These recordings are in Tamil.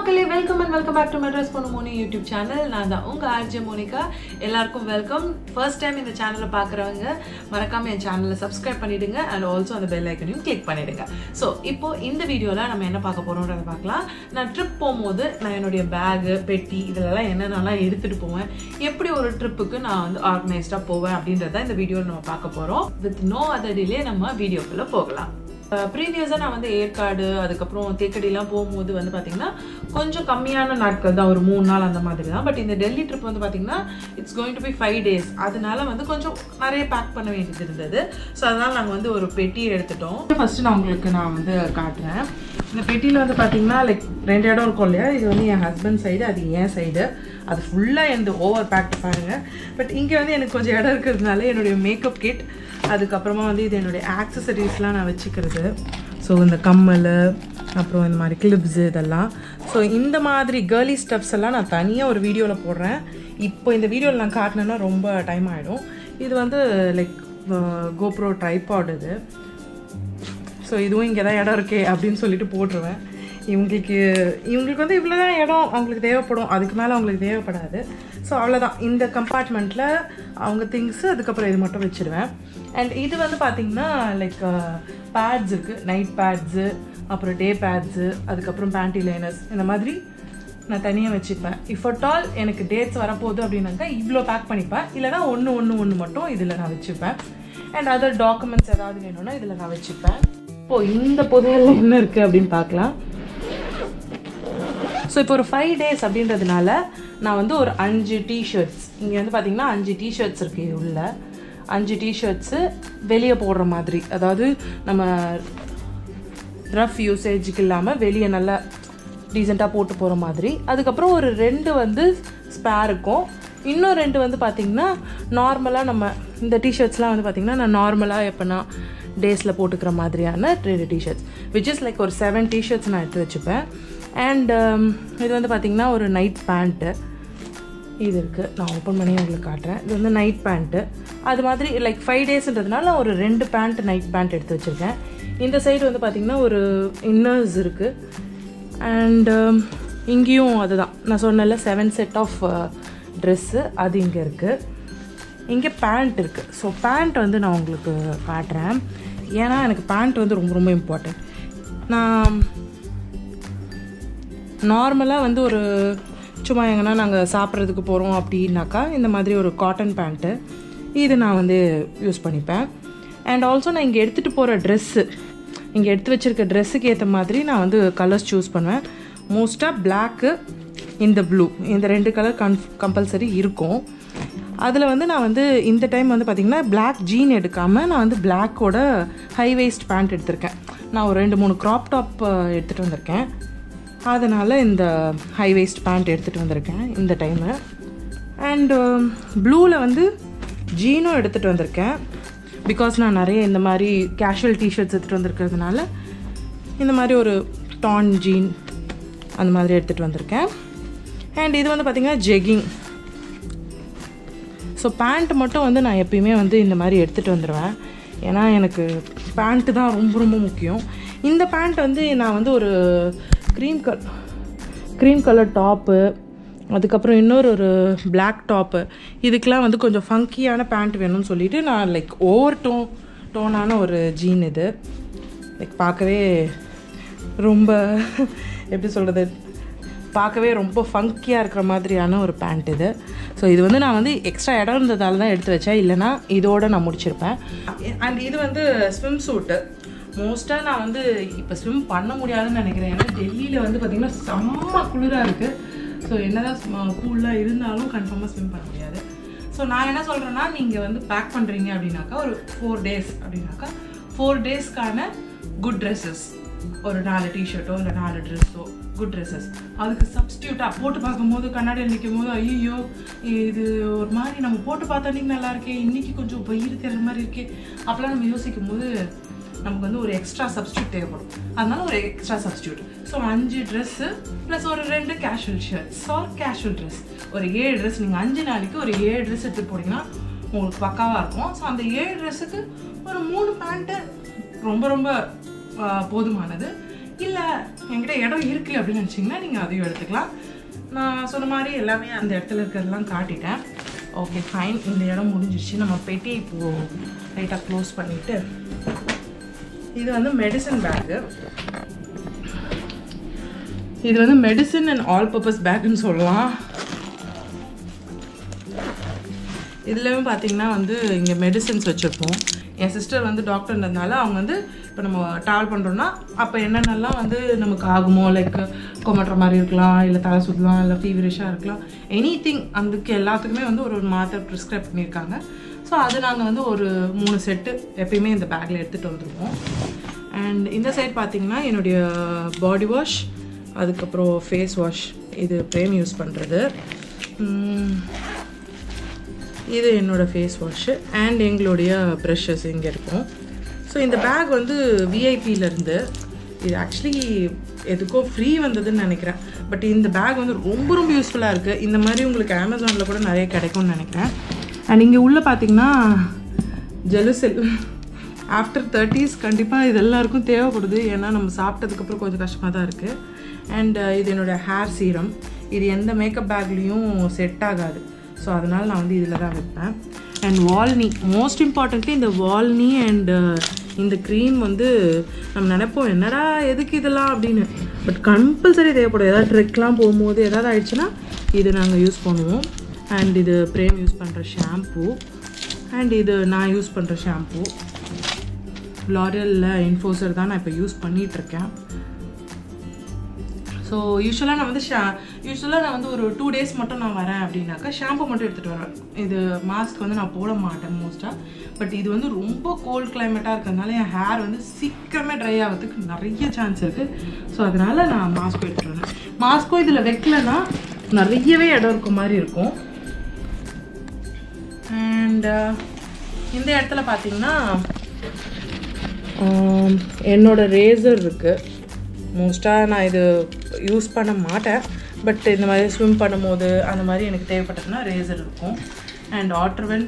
மக்களே welcome and welcome back to Madras பொண்ணு மோனி யூடியூப் சேனல் நான் தான் உங்கள் ஆர்ஜே மோனிகா. எல்லாருக்கும் வெல்கம் ஃபர்ஸ்ட் டைம் இந்த சேனலை பார்க்குறவங்க மறக்காம என் சேனலை சப்ஸ்கிரைப் பண்ணிவிடுங்க அண்ட் ஆல்சோ அந்த பெல் ஐக்கனையும் கிளிக் பண்ணிடுங்க. ஸோ இப்போ இந்த வீடியோவில் நம்ம என்ன பார்க்க போகிறோன்றதை பார்க்கலாம். நான் ட்ரிப் போகும்போது நான் என்னுடைய பேகு பெட்டி இதிலெல்லாம் என்னென்னலாம் எடுத்துகிட்டு போவேன். எப்படி ஒரு ட்ரிப்புக்கு நான் வந்து ஆர்கனைஸ்டாக போவேன் அப்படின்றத இந்த வீடியோவில் நம்ம பார்க்க போகிறோம் வித் நோ அதர் டிலே நம்ம வீடியோக்குள்ளே போகலாம். ப்ரீவியஸாக uh, நான் வந்து ஏற்காடு அதுக்கப்புறம் தேக்கடிலாம் போகும்போது வந்து பார்த்தீங்கன்னா கொஞ்சம் கம்மியான நாட்கள் தான் ஒரு மூணு நாள் அந்த மாதிரி தான். பட் இந்த டெல்லி ட்ரிப் வந்து பார்த்தீங்கன்னா it's going to be five days அதனால வந்து கொஞ்சம் நிறைய பேக் பண்ண வேண்டியது இருந்தது. ஸோ அதனால் நாங்கள் வந்து ஒரு பெட்டி எடுத்துட்டோம். ஃபஸ்ட்டு நான் உங்களுக்கு நான் வந்து காட்டுறேன். இந்த பெட்டியில் வந்து பார்த்தீங்கன்னா லைக் ரெண்டு இடம் இருக்கும் இல்லையா? இது வந்து என் ஹஸ்பண்ட் சைடு அது என் சைடு அது ஃபுல்லாக எந்த ஓவர் பேக் பாருங்கள் பட் இங்கே வந்து எனக்கு கொஞ்சம் இடம் இருக்கிறதுனால என்னுடைய மேக்கப் கிட் அதுக்கப்புறமா வந்து இது என்னுடைய ஆக்சசரிஸ்லாம் நான் வச்சுக்கிறது. ஸோ இந்த கம்மல் அப்புறம் இந்த மாதிரி கிளிப்ஸு இதெல்லாம். ஸோ இந்த மாதிரி கேர்லி ஸ்டெப்ஸ் எல்லாம் நான் தனியாக ஒரு வீடியோவில் போடுறேன். இப்போ இந்த வீடியோவில் நான் காட்டினேன்னா ரொம்ப டைம் ஆகிடும் இது வந்து லைக் கோப்ரோ ட்ரைபாட் இது. ஸோ இதுவும் இங்கே தான் இடம் இருக்கே அப்படின்னு சொல்லிட்டு போட்டுருவேன். இவங்களுக்கு இவங்களுக்கு வந்து இவ்வளோ தான் இடம் அவங்களுக்கு தேவைப்படும். அதுக்கு மேலே அவங்களுக்கு தேவைப்படாது. ஸோ அவ்வளோதான் இந்த கம்பார்ட்மெண்ட்டில் அவங்க திங்ஸு அதுக்கப்புறம் இது மட்டும் வச்சுருவேன். அண்ட் இது வந்து பார்த்திங்கன்னா லைக் பேட்ஸ் uh, இருக்குது நைட் பேட்ஸு அப்புறம் டே பேட்ஸு அதுக்கப்புறம் பேண்டி லைனர்ஸ் இந்த மாதிரி நான் தனியாக வச்சுப்பேன். இஃப் அட் ஆல் எனக்கு டேட்ஸ் வரப்போகுது அப்படின்னாக்கா இவ்வளோ பேக் பண்ணிப்பேன். இல்லைனா ஒன்று ஒன்று ஒன்று மட்டும் இதில் நான் வச்சுப்பேன். அண்ட் அதர் டாக்குமெண்ட்ஸ் ஏதாவது வேணும்னா இதில் நான் வச்சுப்பேன். இப்போது இந்த புதையலில் என்ன இருக்குது அப்படின்னு பார்க்கலாம். ஸோ இப்போ ஒரு ஃபைவ் டேஸ் அப்படின்றதுனால நான் வந்து ஒரு அஞ்சு டிஷர்ட்ஸ் இங்கே வந்து பார்த்தீங்கன்னா அஞ்சு டிஷர்ட்ஸ் இருக்குது உள்ள. அஞ்சு டிஷர்ட்ஸு வெளியே போடுற மாதிரி. அதாவது நம்ம ரஃப் யூசேஜுக்கு இல்லாமல் வெளியே நல்லா டீசெண்டாக போட்டு போகிற மாதிரி. அதுக்கப்புறம் ஒரு ரெண்டு வந்து ஸ்பேர் இருக்கும். இன்னும் ரெண்டு வந்து பார்த்திங்கன்னா நார்மலாக நம்ம இந்த டிஷர்ட்ஸ்லாம் வந்து பார்த்திங்கன்னா நான் நார்மலாக எப்போனா டேஸில் போட்டுக்கிற மாதிரியான ரெண்டு டிஷர்ட்ஸ் விச் இஸ் லைக் ஒரு செவன் டிஷர்ட்ஸ் நான் எடுத்து வச்சுப்பேன். அண்ட் um, இது வந்து பார்த்திங்கன்னா ஒரு நைட் பேண்ட்டு இது இருக்குது நான் ஓப்பன் பண்ணி உங்களுக்கு காட்டுறேன். இது வந்து நைட் பேண்ட்டு அது மாதிரி லைக் ஃபைவ் டேஸ்ன்றதுனால ஒரு ரெண்டு பேண்ட் நைட் பேண்ட் எடுத்து வச்சுருக்கேன். இந்த சைடு வந்து பார்த்திங்கன்னா ஒரு இன்னர்ஸ் இருக்குது அண்டு இங்கேயும் அதுதான். நான் சொன்னல செவன் செட் ஆஃப் ட்ரெஸ்ஸு அது இங்கே இருக்குது இங்கே பேண்ட் இருக்குது ஸோ பேண்ட் வந்து நான் உங்களுக்கு காட்டுறேன். ஏன்னா எனக்கு பேண்ட் வந்து ரொம்ப ரொம்ப இம்பார்ட்டண்ட் நான் நார்மலாக வந்து ஒரு சும்மா எங்கன்னா நாங்கள் சாப்பிட்றதுக்கு போகிறோம் அப்படின்னாக்கா இந்த மாதிரி ஒரு காட்டன் பேண்ட்டு இது நான் வந்து யூஸ் பண்ணிப்பேன். அண்ட் ஆல்சோ நான் இங்கே எடுத்துகிட்டு போகிற ட்ரெஸ்ஸு இங்கே எடுத்து வச்சுருக்க ட்ரெஸ்ஸுக்கு ஏற்ற மாதிரி நான் வந்து கலர்ஸ் சூஸ் பண்ணுவேன். மோஸ்ட்டாக பிளாக்கு இந்த ப்ளூ இந்த ரெண்டு கலர் கன் கம்பல்சரி இருக்கும். அதில் வந்து நான் வந்து இந்த டைம் வந்து பார்த்திங்கன்னா பிளாக் ஜீன் எடுக்காமல் நான் வந்து பிளாக்கோட ஹை வேஸ்ட் பேண்ட் எடுத்திருக்கேன். நான் ஒரு ரெண்டு மூணு க்ராப் டாப் எடுத்துகிட்டு வந்திருக்கேன். அதனால் இந்த ஹை வேஸ்ட் பேண்ட் எடுத்துகிட்டு வந்திருக்கேன் இந்த டைமு அண்டு ப்ளூவில் வந்து ஜீனும் எடுத்துகிட்டு வந்திருக்கேன். பிகாஸ் நான் நிறைய இந்த மாதிரி கேஷுவல் டிஷர்ட்ஸ் எடுத்துகிட்டு வந்திருக்கிறதுனால இந்த மாதிரி ஒரு டான் ஜீன் அந்த மாதிரி எடுத்துகிட்டு வந்திருக்கேன். அண்ட் இது வந்து பார்த்திங்கன்னா ஜெகிங் ஸோ பேண்ட் மட்டும் வந்து நான் எப்பயுமே வந்து இந்த மாதிரி எடுத்துகிட்டு வந்துடுவேன் ஏன்னா எனக்கு பேண்ட்டு தான் ரொம்ப ரொம்ப முக்கியம். இந்த பேண்ட் வந்து நான் வந்து ஒரு க்ரீம் கல் க்ரீம் கலர் டாப்பு அதுக்கப்புறம் இன்னொரு ஒரு பிளாக் டாப்பு இதுக்கெலாம் வந்து கொஞ்சம் ஃபங்கியான பேண்ட் வேணும்னு சொல்லிவிட்டு நான் லைக் ஓவர் டோன் டோனான ஒரு ஜீன் இது. லைக் பார்க்கவே ரொம்ப எப்படி சொல்கிறது பார்க்கவே ரொம்ப ஃபங்கியாக இருக்கிற மாதிரியான ஒரு பேண்ட் இது. ஸோ இது வந்து நான் வந்து எக்ஸ்ட்ரா இடம் இருந்ததால தான் எடுத்து வச்சேன். இல்லைனா இதோடு நான் முடிச்சிருப்பேன். அண்ட் இது வந்து ஸ்விம் சூட்டு மோஸ்ட்டாக நான் வந்து இப்போ ஸ்விம் பண்ண முடியாதுன்னு நினைக்கிறேன். ஏன்னா டெல்லியில் வந்து பார்த்திங்கன்னா செம்ம குளிராக இருக்குது ஸோ என்னதான் கூலாக இருந்தாலும் கன்ஃபார்மாக ஸ்விம் பண்ண முடியாது. ஸோ நான் என்ன சொல்கிறேன்னா நீங்கள் வந்து பேக் பண்ணுறீங்க அப்படின்னாக்கா ஒரு ஃபோர் டேஸ் அப்படின்னாக்கா ஃபோர் டேஸ்க்கான குட் ட்ரெஸ்ஸஸ் ஒரு நாலு டிஷர்ட்டோ இல்லை நாலு ட்ரெஸ்ஸோ குட் ட்ரெஸ்ஸஸ் அதுக்கு சப்ஸ்டியூட்டாக போட்டு பார்க்கும்போது கண்ணாடியில் நிற்கும் போது ஐயோ இது ஒரு மாதிரி நம்ம போட்டு பார்த்தா அன்றைக்கி நல்லா இருக்கே இன்றைக்கி கொஞ்சம் வயிறு தெரிற மாதிரி இருக்கே அப்போலாம் நம்ம யோசிக்கும் போது நமக்கு வந்து ஒரு எக்ஸ்ட்ரா சப்ஸ்டியூட் தேவைப்படும். அதனால ஒரு எக்ஸ்ட்ரா சப்ஸ்டியூட் ஸோ அஞ்சு ட்ரெஸ்ஸு ப்ளஸ் ஒரு ரெண்டு casual shirts or casual dress ஒரு ஏழு ட்ரெஸ் நீங்கள் அஞ்சு நாளைக்கு ஒரு ஏழு ட்ரெஸ் எடுத்து போனீங்கன்னா உங்களுக்கு பக்காவாக இருக்கும். ஸோ அந்த ஏழு ட்ரெஸ்ஸுக்கு ஒரு மூணு பேண்ட்டு ரொம்ப ரொம்ப போதுமானது. இல்லை என்கிட்ட இடம் இருக்குது அப்படின்னு நினச்சிங்கன்னா நீங்கள் அதையும் எடுத்துக்கலாம். நான் சொன்ன மாதிரி எல்லாமே அந்த இடத்துல இருக்கிறதெல்லாம் காட்டிட்டேன். ஓகே ஃபைன் இந்த இடம் முடிஞ்சிருச்சு. நம்ம பெட்டி இப்போது லைட்டாக க்ளோஸ் பண்ணிவிட்டு இது வந்து மெடிசன் பேக்கு இது வந்து மெடிசன் அண்ட் ஆல் பர்பஸ் பேக்குன்னு சொல்லலாம். இதுலேயும் பார்த்தீங்கன்னா வந்து இங்கே மெடிசின்ஸ் வச்சுருப்போம். என் சிஸ்டர் வந்து டாக்டர்ன்றதுனால அவங்க வந்து இப்போ நம்ம ட்ராவல் பண்ணுறோன்னா அப்போ என்னென்னலாம் வந்து நமக்கு ஆகுமோ? லைக் கொமட்டுற மாதிரி இருக்கலாம் இல்லை தலை சுற்றலாம் இல்லை ஃபீவரிஷாக இருக்கலாம். எனி திங் அதுக்கு எல்லாத்துக்குமே வந்து ஒரு ஒரு மாத்திரை ப்ரிஸ்கிரைப் பண்ணியிருக்காங்க. ஸோ அது நாங்கள் வந்து ஒரு மூணு செட்டு எப்பயுமே இந்த பேக்கில் எடுத்துகிட்டு வந்துடுவோம் அண்ட் இந்த சைட் பார்த்தீங்கன்னா என்னுடைய பாடி வாஷ் அதுக்கப்புறம் ஃபேஸ் வாஷ் இது பிரேம் யூஸ் பண்ணுறது இது என்னோடய ஃபேஸ் வாஷு அண்ட் எங்களுடைய ப்ரெஷஸ் இங்கே இருக்கும். ஸோ இந்த பேக் வந்து விஐபியிலேருந்து இது ஆக்சுவலி எதுக்கோ ஃப்ரீ வந்ததுன்னு நினைக்கிறேன். பட் இந்த பேக் வந்து ரொம்ப ரொம்ப யூஸ்ஃபுல்லாக இருக்குது இந்த மாதிரி உங்களுக்கு அமேசானில் கூட நிறைய கிடைக்கும்னு நினைக்கிறேன். அண்ட் இங்கே உள்ளே பார்த்தீங்கன்னா ஜெலுசெல். ஆஃப்டர் தேர்ட்டிஸ் கண்டிப்பாக இது எல்லாருக்கும் தேவைப்படுது. ஏன்னா நம்ம சாப்பிட்டதுக்கப்புறம் கொஞ்சம் கஷ்டமாக தான் இருக்குது அண்ட் uh, இது என்னோடய ஹேர் சீரம் இது எந்த மேக்கப் பேக்லேயும் செட் ஆகாது. ஸோ அதனால் நான் வந்து இதில் தான் வைப்பேன். அண்ட் வால்னி மோஸ்ட் இம்பார்ட்டன்ட்லி இந்த வால்னி அண்டு uh, இந்த க்ரீம் வந்து நம்ம நினைப்போம் என்னடா எதுக்கு இதெல்லாம்? அப்படின்னு. பட் கம்பல்சரி தேவைப்படும். ஏதாவது ட்ரெக்லாம் போகும்போது ஏதாவது ஆயிடுச்சுன்னா இது நாங்கள் யூஸ் பண்ணுவோம். அண்ட் இது பிரேம் யூஸ் பண்ணுற ஷாம்பு. அண்ட் இது நான் யூஸ் பண்ணுற ஷாம்பூ. லாரியலில் இன்ஃபோசர் தான் நான் இப்போ யூஸ் பண்ணிகிட்ருக்கேன் ஸோ யூஸ்வலாக நான் வந்து ஷா யூஸ்வலாக நான் வந்து ஒரு டூ டேஸ் மட்டும் நான் வரேன் அப்படின்னாக்கா ஷாம்பு மட்டும் எடுத்துகிட்டு வரேன். இது மாஸ்க் வந்து நான் போட மாட்டேன் மோஸ்ட்டாக பட் இது வந்து ரொம்ப கோல்ட் கிளைமேட்டாக இருக்கிறதுனால என் ஹேர் வந்து சீக்கிரமே ட்ரை ஆகிறதுக்கு நிறைய சான்ஸ் இருக்குது ஸோ அதனால் நான் மாஸ்க்கும் எடுத்துகிட்டு வரேன். மாஸ்க்கும் இதில் வைக்கலன்னா நிறையவே இடம் இருக்க மாதிரி இருக்கும். அண்ட் uh, இந்த இடத்துல பார்த்தீங்கன்னா என்னோட ரேசர் இருக்குது மோஸ்ட்டாக நான் இது யூஸ் பண்ண மாட்டேன். பட் இந்த மாதிரி ஸ்விம் பண்ணும்போது அந்த மாதிரி எனக்கு தேவைப்பட்டதுன்னா ரேசர் இருக்கும். அண்ட் ஆட்டர்வெல்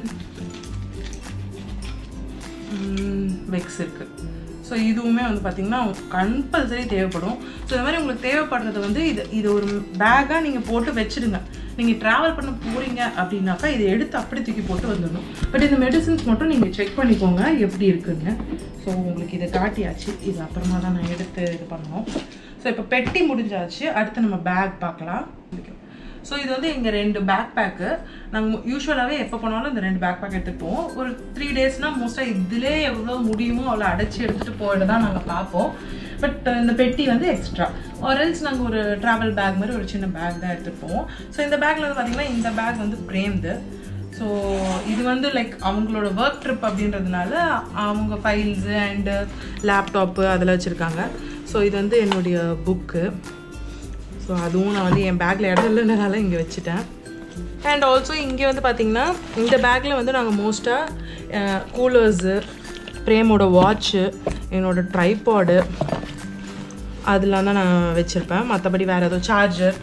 வெக்ஸ் இருக்குது ஸோ இதுவுமே வந்து பார்த்திங்கன்னா கம்பல்சரி தேவைப்படும். ஸோ இந்த மாதிரி உங்களுக்கு தேவைப்படுறது வந்து இது இது ஒரு பேக்காக நீங்கள் போட்டு வச்சுடுங்க. நீங்கள் ட்ராவல் பண்ண போகிறீங்க அப்படின்னாக்கா இதை எடுத்து அப்படி தூக்கி போட்டு வந்துடணும். பட் இந்த மெடிசின்ஸ் மட்டும் நீங்கள் செக் பண்ணிக்கோங்க எப்படி இருக்குதுங்க ஸோ உங்களுக்கு இதை காட்டியாச்சு. இது அப்புறமா தான் நான் எடுத்து இது பண்ணோம் ஸோ இப்போ பெட்டி முடிஞ்சாச்சு. அடுத்து நம்ம பேக் பார்க்கலாம். ஸோ இது வந்து இங்கே ரெண்டு பேக் பேக்கு நாங்கள் யூஸ்வலாகவே எப்போ போனாலும் இந்த ரெண்டு பேக் பேக் எடுத்துகிட்டு போவோம் ஒரு த்ரீ டேஸ்னால் மோஸ்ட்டாக இதிலே எவ்வளோ முடியுமோ அவ்வளோ அடைச்சி எடுத்துகிட்டு போயிட்டு தான் நாங்கள் பார்ப்போம் பட் இந்த பெட்டி வந்து எக்ஸ்ட்ரா ஆர்எல்ஸ் நாங்கள் ஒரு ட்ராவல் பேக் மாதிரி ஒரு சின்ன பேக் தான் எடுத்துகிட்டு போவோம் ஸோ இந்த பேக்கில் வந்து பார்த்திங்கன்னா இந்த பேக் வந்து பிரேம்து ஸோ இது வந்து லைக் அவங்களோட ஒர்க் ட்ரிப் அப்படின்றதுனால அவங்க ஃபைல்ஸு அண்டு லேப்டாப்பு அதில் வச்சுருக்காங்க. ஸோ இது வந்து என்னுடைய புக்கு ஸோ அதுவும் நான் வந்து என் பேக்கில் இடம் இல்லைன்றதால இங்கே வச்சுட்டேன். அண்ட் ஆல்சோ இங்கே வந்து பார்த்திங்கன்னா இந்த பேக்கில் வந்து நாங்கள் மோஸ்ட்டாக கூலர்ஸு பிரேமோட வாட்ச்சு என்னோடய ட்ரைபாடு அதெல்லாம் தான் நான் வச்சுருப்பேன். மற்றபடி வேறு ஏதோ சார்ஜர்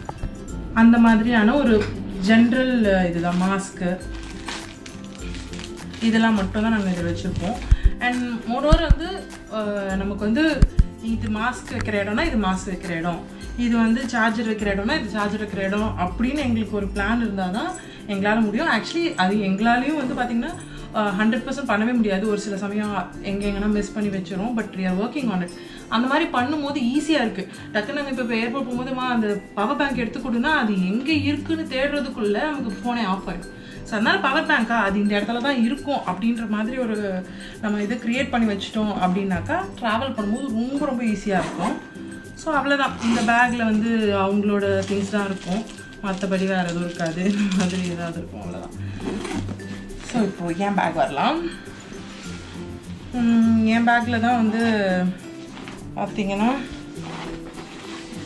அந்த மாதிரியான ஒரு ஜென்ரல் இதுதான் மாஸ்க்கு இதெல்லாம் மட்டும் தான் நாங்கள் இதில் வச்சுருப்போம். அண்ட் மோரோவர் வந்து நமக்கு வந்து இது மாஸ்க் வைக்கிற இடம்னா இது மாஸ்க் வைக்கிற இடம். இது வந்து சார்ஜர் வைக்கிற இடம்னா இது சார்ஜர் வைக்கிற இடம் அப்படின்னு எங்களுக்கு ஒரு பிளான் இருந்தால் தான் எங்களால் முடியும். ஆக்சுவலி அது எங்களாலையும் வந்து பார்த்திங்கன்னா ஹண்ட்ரட் பர்சன்ட் பண்ணவே முடியாது. ஒரு சில சமயம் எங்கெங்கன்னா மிஸ் பண்ணி வச்சிரும் but we are working on it அந்த மாதிரி பண்ணும்போது ஈஸியாக இருக்குது டக்குன்னு நாங்கள் இப்போ ஏர்போர்ட் போகும்போதுமா அந்த பவர் பேங்க் எடுத்து அது எங்கே இருக்குன்னு தேடுறதுக்குள்ளே நமக்கு ஃபோனே ஆஃப் ஆகிடும் ஸோ அதனால் பவர் பேங்க்கா அது இந்த இடத்துல தான் இருக்கும் அப்படின்ற மாதிரி ஒரு நம்ம இதை க்ரியேட் பண்ணி வச்சிட்டோம் அப்படின்னாக்கா ட்ராவல் பண்ணும்போது ரொம்ப ரொம்ப ஈஸியாக இருக்கும். ஸோ அவ்வளோதான் இந்த பேக்கில் வந்து அவங்களோட திங்ஸ் தான் இருக்கும். மற்றபடி வேறு எதுவும் இருக்காது. மாதிரி ஏதாவது இருக்கும். அவ்வளோதான் ஸோ இப்போது என் பேக் வரலாம். என் பேக்கில் தான் வந்து பார்த்தீங்கன்னா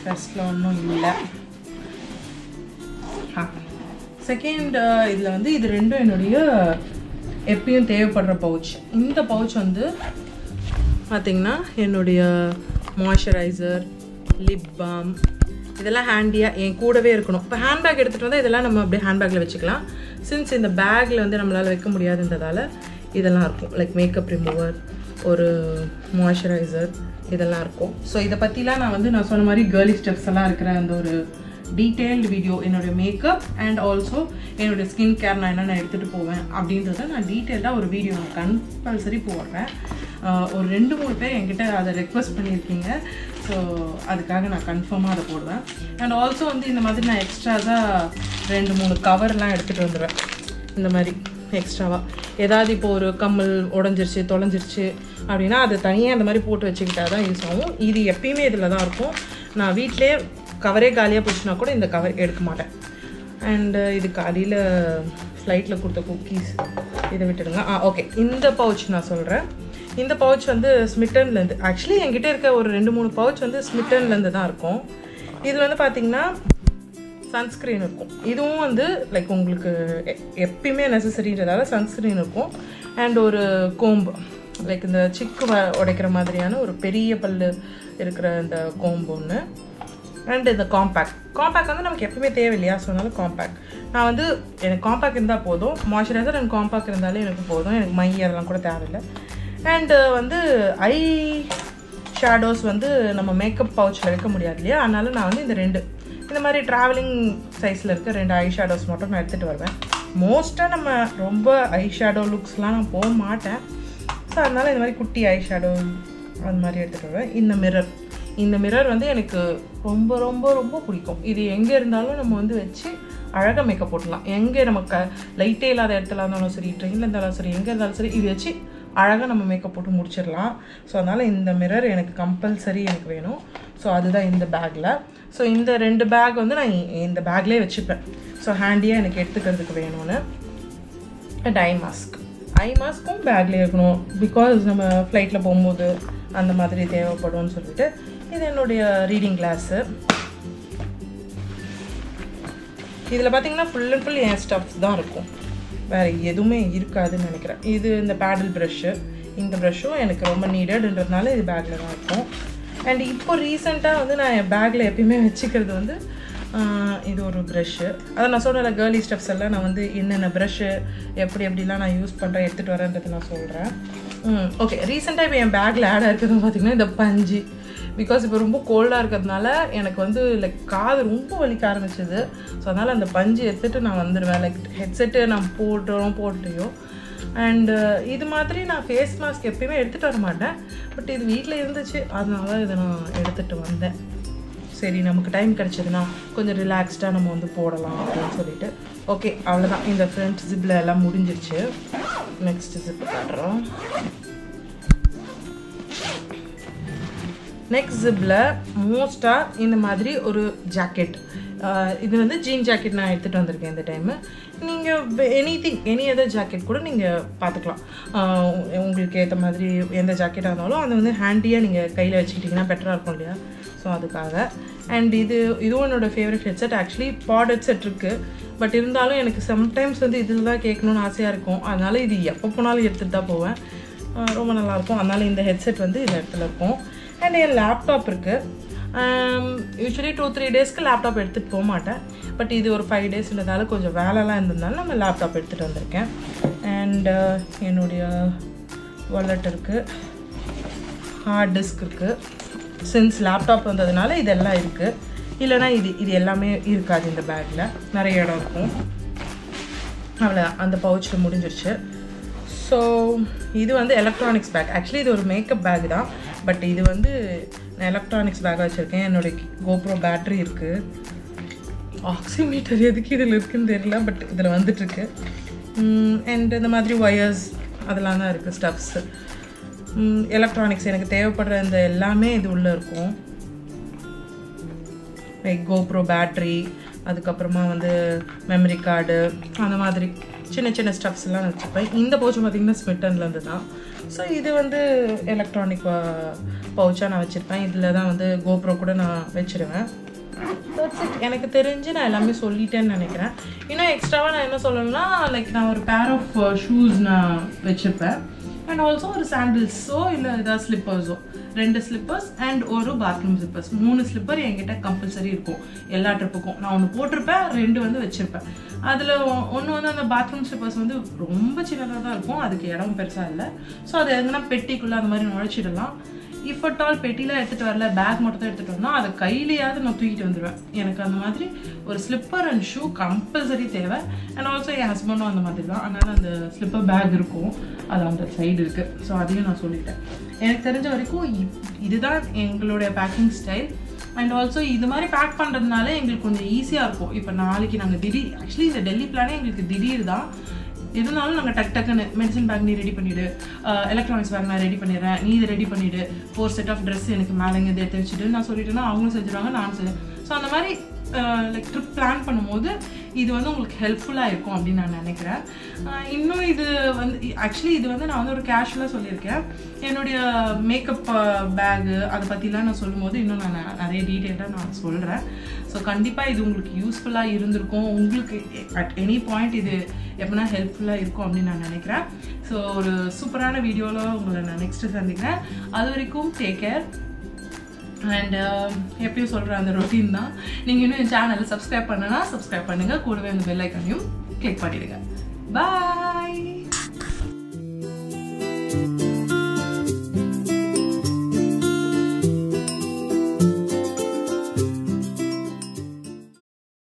ஃபஸ்ட்டில் ஒன்றும் இல்லை. செகண்ட் uh, இதில் வந்து இது ரெண்டும் என்னுடைய எப்பயும் தேவைப்படுற பவுச் இந்த பவுச் வந்து பார்த்திங்கன்னா என்னுடைய மாய்ஸ்சரைசர் லிப் பாம் இதெல்லாம் ஹேண்டியாக என் கூடவே இருக்கணும். இப்போ ஹேண்ட்பேக் எடுத்துகிட்டு வந்தால் இதெல்லாம் நம்ம அப்படியே ஹேண்ட்பேக்கில் வச்சுக்கலாம். சின்ஸ் இந்த பேக்கில் வந்து நம்மளால் வைக்க முடியாதுன்றதால இதெல்லாம் இருக்கும். லைக் மேக்கப் ரிமூவர் ஒரு மாய்ஸ்சரைசர் இதெல்லாம் இருக்கும். ஸோ இதை பற்றிலாம் நான் வந்து நான் சொன்ன மாதிரி கேர்லி ஸ்டெப்ஸ் எல்லாம் இருக்கிற அந்த ஒரு டீட்டெயில்டு வீடியோ என்னுடைய மேக்கப் அண்ட் ஆல்சோ என்னுடைய ஸ்கின் கேர் நான் என்னென்ன எடுத்துகிட்டு போவேன் அப்படின்றத நான் டீட்டெயில்டாக ஒரு வீடியோ நான் கம்பல்சரி போடுறேன். ஒரு ரெண்டு மூணு பேர் என்கிட்ட அதை ரெக்வஸ்ட் பண்ணியிருக்கீங்க. ஸோ அதுக்காக நான் கன்ஃபார்மாக அதை போடுவேன். அண்ட் ஆல்சோ வந்து இந்த மாதிரி நான் எக்ஸ்ட்ராவாக ரெண்டு மூணு கவர்லாம் எடுத்துகிட்டு வந்துடுவேன். இந்த மாதிரி எக்ஸ்ட்ராவாக ஏதாவது இப்போ ஒரு கம்மல் உடஞ்சிருச்சு தொலைஞ்சிருச்சு அப்படின்னா அதை தனியாக அந்த மாதிரி போட்டு வச்சுக்கிட்டா தான் யூஸ் ஆகும். இது எப்பயுமே இதில் தான் இருக்கும். நான் வீட்டிலே கவரே காலியாக போச்சுன்னா கூட இந்த கவர் எடுக்க மாட்டேன். அண்டு uh, இதுக்கு அடியில் ஃப்ளைட்டில் கொடுத்த குக்கீஸ் இதை விட்டுடுங்க. ஆ ஓகே இந்த பவுச் நான் சொல்கிறேன் இந்த பவுச் வந்து ஸ்மிட்டன்லேருந்து ஆக்சுவலி என்கிட்ட இருக்க ஒரு ரெண்டு மூணு பவுச் வந்து ஸ்மிட்டன்லேருந்து தான் இருக்கும். இதில் வந்து பார்த்தீங்கன்னா சன்ஸ்க்ரீன் இருக்கும். இதுவும் வந்து லைக் உங்களுக்கு எப்பயுமே நெசசரின்றதால சன்ஸ்க்ரீன் இருக்கும். அண்ட் ஒரு கோம்பு லைக் இந்த சிக்கு வ உடைக்கிற மாதிரியான ஒரு பெரிய பல்லு இருக்கிற இந்த கோம்பு ஒன்று அண்ட் இந்த காம்பேக்ட் காம்பேக்ட் வந்து நமக்கு எப்பவுமே தேவையில்லையா? ஸோ அதனால காம்பேக்ட் நான் வந்து எனக்கு காம்பேக்ட் இருந்தால் போதும். மாய்ஸ்சரைசர் அண்ட் காம்பேக்ட் இருந்தாலே எனக்கு போதும். எனக்கு மை அதெல்லாம் கூட தேவையில்லை. அண்டு uh, வந்து ஐ ஷேடோஸ் வந்து நம்ம மேக்கப் பவுச்சில் வைக்க முடியாது இல்லையா? அதனால நான் வந்து இந்த ரெண்டு. இந்த மாதிரி ட்ராவலிங் சைஸில் இருக்க ரெண்டு ஐ ஷேடோஸ் மட்டும் நான் எடுத்துகிட்டு வருவேன். மோஸ்ட்டாக நம்ம ரொம்ப ஐ ஷேடோ லுக்ஸ்லாம் நான் போக மாட்டேன். ஸோ அதனால் இந்த மாதிரி குட்டி ஐ ஷேடோ அந்த மாதிரி எடுத்துகிட்டு வருவேன். இந்த மிரர் இந்த மிரர் வந்து எனக்கு ரொம்ப ரொம்ப ரொம்ப பிடிக்கும். இது எங்கே இருந்தாலும் நம்ம வந்து வச்சு அழகாக மேக்கப் போட்டுடலாம். எங்கே நம்ம க லைட்டே இல்லாத இடத்துல இருந்தாலும் சரி ட்ரெயினில் இருந்தாலும் சரி எங்கே இருந்தாலும் சரி இது வச்சு அழகாக நம்ம மேக்கப் போட்டு முடிச்சிடலாம். ஸோ அதனால் இந்த மிரர் எனக்கு கம்பல்சரி எனக்கு வேணும். ஸோ அதுதான் இந்த பேக்கில் ஸோ இந்த ரெண்டு பேக் வந்து நான் இந்த பேக்லேயே வச்சுப்பேன். ஸோ ஹேண்டியாக எனக்கு எடுத்துக்கிறதுக்கு வேணும்னு. அண்ட் ஐ மாஸ்க் ஐ மாஸ்க்கும் பேக்லேயே இருக்கணும். பிகாஸ் நம்ம ஃப்ளைட்டில் போகும்போது அந்த மாதிரி தேவைப்படும்னு சொல்லிட்டு இது என்னுடைய ரீடிங் கிளாஸு இதில் பார்த்தீங்கன்னா ஃபுல் அண்ட் ஃபுல் என் ஸ்டஃப்ஸ் தான் இருக்கும். வேறு எதுவுமே இருக்காதுன்னு நினைக்கிறேன். இது இந்த பேடல் ப்ரஷ்ஷு இந்த ப்ரஷ்ஷும் எனக்கு ரொம்ப நீடட்ன்றதுனால இது பேக்கில் தான் இருக்கும். அண்ட் இப்போ ரீசெண்டாக வந்து நான் என் பேக்கில் எப்பயுமே வச்சுக்கிறது வந்து இது ஒரு ப்ரஷ்ஷு அதை நான் சொல்கிற கேர்லி ஸ்டெப்ஸ் எல்லாம் நான் வந்து என்னென்ன ப்ரஷ்ஷு எப்படி எப்படிலாம் நான் யூஸ் பண்ணுறேன் எடுத்துகிட்டு வரேன்றது நான் சொல்கிறேன் ஓகே ரீசெண்டாக இப்போ என் பேக்கில் ஆட் ஆயிருக்கிறது பார்த்தீங்கன்னா இந்த பஞ்சு. பிகாஸ் இப்போ ரொம்ப கோல்டாக இருக்கிறதுனால எனக்கு வந்து லைக் காது ரொம்ப வலிக்க ஆரம்பிச்சது. ஸோ அதனால் அந்த பஞ்சு எடுத்துகிட்டு நான் வந்துடுவேன் லைக் ஹெட்செட்டு நான் போட்டோம் போட்டையோ. அண்டு இது மாதிரி நான் ஃபேஸ் மாஸ்க் எப்பயுமே எடுத்துகிட்டு வர மாட்டேன். பட் இது வீட்டில் இருந்துச்சு. அதனால இதை நான் எடுத்துகிட்டு வந்தேன். சரி நமக்கு டைம் கிடச்சதுன்னா கொஞ்சம் ரிலாக்ஸ்டாக நம்ம வந்து போடலாம் அப்படின்னு சொல்லிட்டு. ஓகே அவ்வளோதான் இந்த ஃப்ரண்ட் ஜிப்பில் எல்லாம் முடிஞ்சிருச்சு. நெக்ஸ்ட் ஜிப்பு காட்டுறோம். நெக்ஸ்ட் ஜிப்பில் மோஸ்ட்டாக இந்த மாதிரி ஒரு ஜாக்கெட் இது வந்து ஜீன் ஜாக்கெட் நான் எடுத்துகிட்டு வந்திருக்கேன் இந்த டைமு நீங்கள் anything any other jacket கூட நீங்கள் பார்த்துக்கலாம் உங்களுக்கு ஏற்ற மாதிரி எந்த ஜாக்கெட்டாக இருந்தாலும் அதை வந்து ஹேண்டியாக நீங்கள் கையில் வச்சுக்கிட்டிங்கன்னா பெட்டராக இருக்கும் இல்லையா? ஸோ அதுக்காக. அண்ட் இது இதுவும் என்னோடய favourite headset actually pod headset இருக்குது பட் இருந்தாலும் எனக்கு சம்டைம்ஸ் வந்து இதில் தான் கேட்கணும்னு ஆசையாக இருக்கும். அதனால் இது எப்போ போனாலும் எடுத்துகிட்டு தான் போவேன் ரொம்ப நல்லாயிருக்கும் அதனால் இந்த ஹெட்செட் வந்து இந்த இடத்துல இருக்கும். அண்ட் என் லேப்டாப் இருக்குது யூஸ்வலி um, டூ த்ரீ டேஸ்க்கு லேப்டாப் எடுத்துகிட்டு போக மாட்டேன். பட் இது ஒரு ஃபைவ் டேஸ் இருந்ததால் கொஞ்சம் வேலைலாம் இருந்ததுனால நம்ம லேப்டாப் எடுத்துகிட்டு வந்திருக்கேன். அண்டு uh, என்னுடைய வாலெட் இருக்குது ஹார்ட் டிஸ்க் இருக்குது சின்ஸ் லேப்டாப் வந்ததுனால இதெல்லாம் இருக்குது இல்லைனா இது இது எல்லாமே இருக்காது இந்த பேக்கில் நிறைய இடம் இருக்கும். அவ்வளோதான் அந்த பவுச்சில் முடிஞ்சிருச்சு. ஸோ இது வந்து எலக்ட்ரானிக்ஸ் பேக் ஆக்சுவலி இது ஒரு மேக்கப் பேக் தான். பட் இது வந்து நான் எலக்ட்ரானிக்ஸ் பேக் வச்சுருக்கேன். என்னோடய கோப்ரோ பேட்ரி இருக்குது ஆக்சிமீட்டர் எதுக்கு இதில் இருக்குன்னு தெரியல பட் இதில் வந்துட்டுருக்கு. அண்ட் இந்த மாதிரி ஒயர்ஸ் அதெல்லாம் தான் இருக்குது ஸ்டப்ஸு எலக்ட்ரானிக்ஸ் எனக்கு தேவைப்படுற இந்த எல்லாமே இது உள்ளே இருக்கும். லைக் கோப்ரோ பேட்ரி அதுக்கப்புறமா வந்து மெமரி கார்டு அந்த மாதிரி சின்ன சின்ன ஸ்டப்ஸ் எல்லாம் வச்சுப்பேன் இந்த பவுச் பார்த்தீங்கன்னா ஸ்மிட்டன்லேருந்து தான் ஸோ இது வந்து எலக்ட்ரானிக் பவுச்சாக நான் வச்சுருப்பேன். இதில் தான் வந்து கோப்ரோ கூட நான் வச்சுருவேன். That's எனக்கு தெரிஞ்சு நான் எல்லாமே சொல்லிட்டேன்னு நினைக்கிறேன். இன்னும் எக்ஸ்ட்ராவாக நான் என்ன சொல்லணும்னா லைக் நான் ஒரு பேர் ஆஃப் ஷூஸ் நான் வச்சுருப்பேன். அண்ட் ஆல்சோ ஒரு சாண்டில்ஸோ இல்லை ஏதாவது ஸ்லிப்பர்ஸோ ரெண்டு ஸ்லிப்பர்ஸ் அண்ட் ஒரு பாத்ரூம் ஸ்லிப்பர்ஸ் மூணு ஸ்லிப்பர் என்கிட்ட கம்பல்சரி இருக்கும். எல்லா ட்ரிப்புக்கும் நான் ஒன்று போட்டிருப்பேன் ரெண்டு வந்து வச்சுருப்பேன். அதில் ஒன்று வந்து அந்த பாத்ரூம் ஸ்லிப்பர்ஸ் வந்து ரொம்ப சின்னதாக தான் இருக்கும். அதுக்கு இடம் பெருசாக இல்லை. ஸோ அது எதுனா பெட்டிக்குள்ளே அந்த மாதிரி நுழைச்சிடலாம். இப்போ டால் பெட்டிலாம் எடுத்துகிட்டு வரல பேக் மட்டும் தான் எடுத்துகிட்டு வந்தோம் அதை கையிலையாவது நான் தூக்கிட்டு வந்துடுவேன் எனக்கு அந்த மாதிரி ஒரு ஸ்லிப்பர் அண்ட் ஷூ கம்பல்சரி தேவை. அண்ட் ஆல்சோ என் ஹஸ்பண்டும் அந்த மாதிரி தான். அதனால் அந்த ஸ்லிப்பர் பேக் இருக்கும். அது அந்த சைடு இருக்குது ஸோ அதையும் நான் சொல்லிட்டேன். எனக்கு தெரிஞ்ச வரைக்கும் இப்- இதுதான் எங்களுடைய பேக்கிங் ஸ்டைல் அண்ட் ஆல்சோ இது மாதிரி பேக் பண்ணுறதுனால எங்களுக்கு கொஞ்சம் ஈஸியாக இருக்கும். இப்போ நாளைக்கு நாங்கள் திடீர் ஆக்சுவலி இந்த டெல்லி பிளானே எங்களுக்கு திடீர் தான் இருந்தாலும் நாங்கள் டக் டக்குன்னு மெடிசன் பேக் நீ ரெடி பண்ணிவிடு எலக்ட்ரானிக்ஸ் பேக் நான் ரெடி பண்ணிடுறேன். நீ இதை ரெடி பண்ணிவிடு ஃபோர் செட் ஆஃப் ட்ரெஸ் எனக்கு மேலே இங்கே எடுத்து வச்சுட்டு நான் சொல்லிட்டேன்னா அவங்களும் செஞ்சுருவாங்க நானும் செஞ்சேன் ஸோ அந்த மாதிரி லைக் ட்ரிப் பிளான் பண்ணும்போது இது வந்து உங்களுக்கு ஹெல்ப்ஃபுல்லாக இருக்கும் அப்படின்னு நான் நினைக்கிறேன். இன்னும் இது வந்து ஆக்சுவலி இது வந்து நான் வந்து ஒரு கேஷுவலாக சொல்லியிருக்கேன். என்னுடைய மேக்கப் பேகு அதை பற்றிலாம் நான் சொல்லும்போது இன்னும் நான் நிறைய டீட்டெயிலாக நான் சொல்கிறேன் ஸோ கண்டிப்பாக இது உங்களுக்கு யூஸ்ஃபுல்லாக இருந்திருக்கும். உங்களுக்கு அட் எனி பாயிண்ட் இது எப்படின்னா ஹெல்ப்ஃபுல்லாக இருக்கும் அப்படின்னு நான் நினைக்கிறேன். ஸோ ஒரு சூப்பரான வீடியோவில் உங்களை நான் நெக்ஸ்ட்டு சந்திக்கிறேன். அது வரைக்கும் டேக் கேர் அண்ட் um, எப்பயும் சொல்கிற அந்த ரொட்டீன் தான். நீங்கள் இன்னும் என் சேனலை சப்ஸ்கிரைப் பண்ணனா சப்ஸ்கிரைப் பண்ணுங்கள் கூடவே அந்த பெல்லைக்கனையும் கிளிக் பண்ணிவிடுங்க பாய்